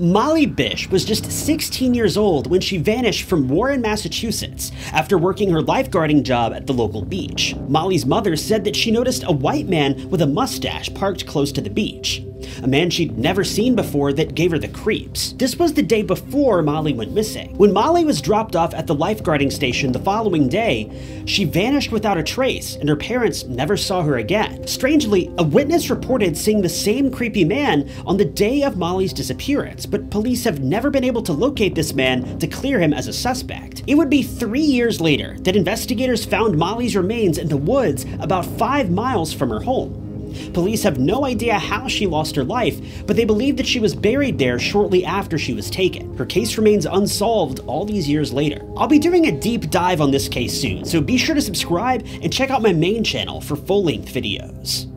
Molly Bish was just 16 years old when she vanished from Warren, Massachusetts after working her lifeguarding job at the local beach. Molly's mother said that she noticed a white man with a mustache parked close to the beach a man she'd never seen before that gave her the creeps. This was the day before Molly went missing. When Molly was dropped off at the lifeguarding station the following day, she vanished without a trace, and her parents never saw her again. Strangely, a witness reported seeing the same creepy man on the day of Molly's disappearance, but police have never been able to locate this man to clear him as a suspect. It would be three years later that investigators found Molly's remains in the woods about five miles from her home. Police have no idea how she lost her life, but they believe that she was buried there shortly after she was taken. Her case remains unsolved all these years later. I'll be doing a deep dive on this case soon, so be sure to subscribe and check out my main channel for full-length videos.